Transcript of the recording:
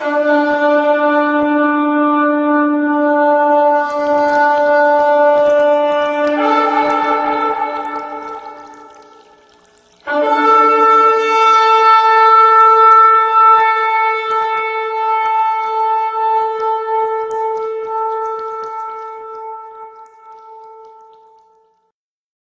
Hello.